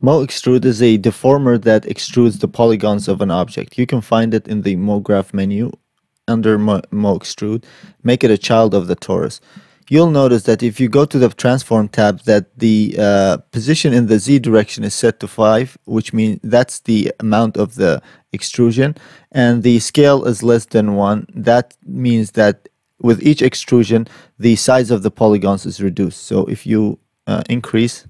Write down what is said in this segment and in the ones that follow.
Mo extrude is a deformer that extrudes the polygons of an object. You can find it in the MoGraph menu under Mo, Mo extrude. Make it a child of the torus. You'll notice that if you go to the transform tab that the uh, position in the z direction is set to 5 which means that's the amount of the extrusion and the scale is less than 1 that means that with each extrusion the size of the polygons is reduced so if you uh, increase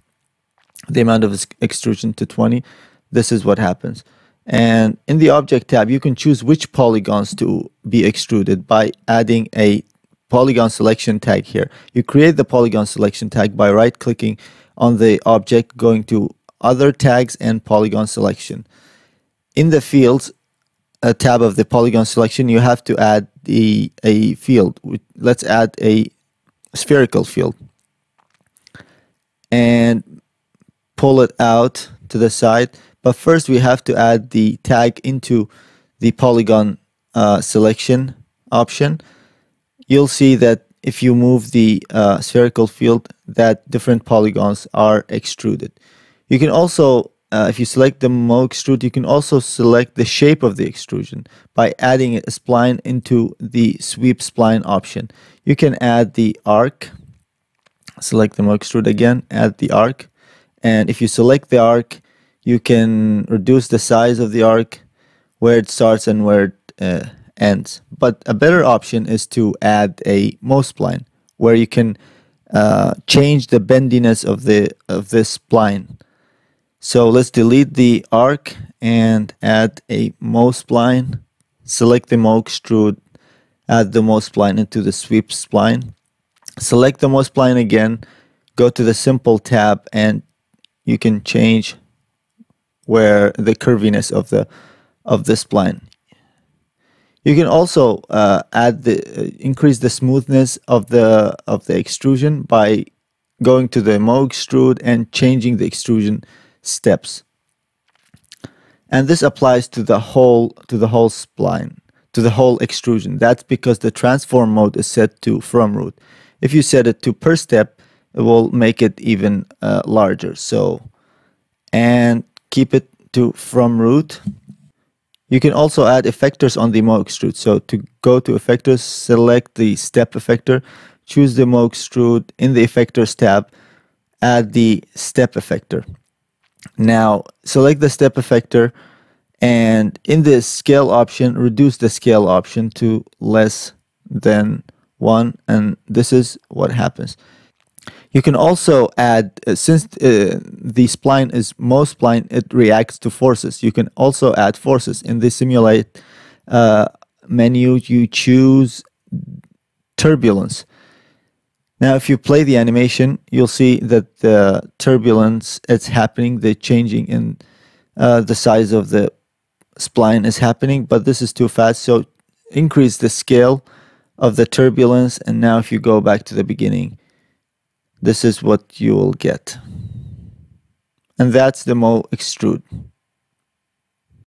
the amount of extrusion to 20 this is what happens. And in the object tab you can choose which polygons to be extruded by adding a polygon selection tag here. You create the polygon selection tag by right clicking on the object going to other tags and polygon selection. In the fields a tab of the polygon selection you have to add the a field. Let's add a spherical field. And pull it out to the side. But first we have to add the tag into the polygon uh, selection option. You'll see that if you move the uh, spherical field that different polygons are extruded. You can also, uh, if you select the Mo extrude, you can also select the shape of the extrusion by adding a spline into the sweep spline option. You can add the arc, select the Mo extrude again, add the arc, and if you select the arc you can reduce the size of the arc where it starts and where it uh, ends. But a better option is to add a Mo spline where you can uh, change the bendiness of the of this spline. So let's delete the arc and add a Mo spline. Select the Mo extrude add the Mo spline into the sweep spline. Select the Mo spline again. Go to the simple tab and you can change where the curviness of the of the spline. You can also uh, add the uh, increase the smoothness of the of the extrusion by going to the Mo extrude and changing the extrusion steps. And this applies to the whole to the whole spline, to the whole extrusion. That's because the transform mode is set to from root. If you set it to per step, will make it even uh, larger. So and keep it to from root. You can also add effectors on the Mo extrude so to go to effectors select the step effector choose the Mo extrude in the effectors tab add the step effector. Now select the step effector and in the scale option reduce the scale option to less than 1 and this is what happens you can also add, uh, since uh, the spline is Mo spline, it reacts to forces. You can also add forces. In the simulate uh, menu, you choose turbulence. Now, if you play the animation, you'll see that the turbulence is happening, the changing in uh, the size of the spline is happening, but this is too fast. So increase the scale of the turbulence. And now if you go back to the beginning, this is what you will get. And that's the Mo extrude.